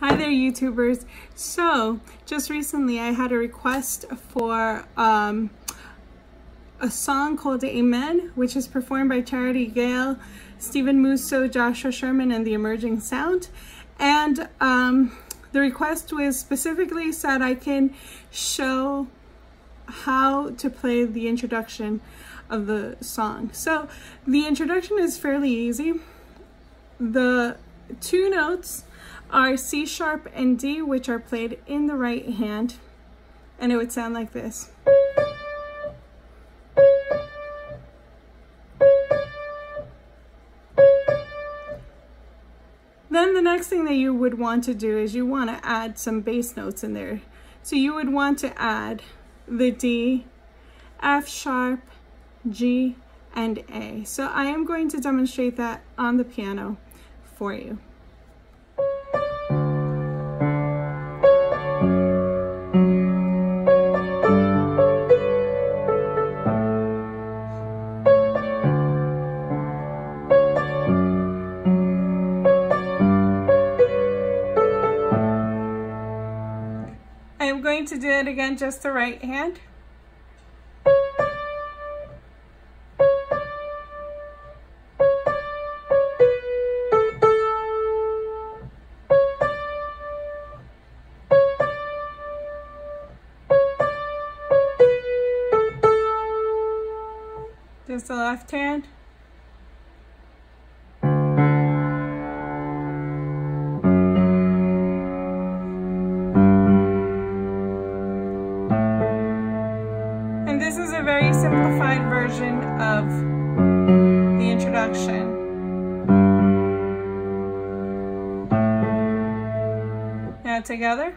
Hi there, YouTubers. So, just recently I had a request for um, a song called Amen, which is performed by Charity Gayle, Stephen Musso, Joshua Sherman, and The Emerging Sound. And um, the request was specifically said I can show how to play the introduction of the song. So, the introduction is fairly easy. The two notes are C sharp and D, which are played in the right hand, and it would sound like this. Then the next thing that you would want to do is you want to add some bass notes in there. So you would want to add the D, F sharp, G, and A. So I am going to demonstrate that on the piano for you. Going to do it again, just the right hand. Just the left hand. Very simplified version of the introduction. Now together.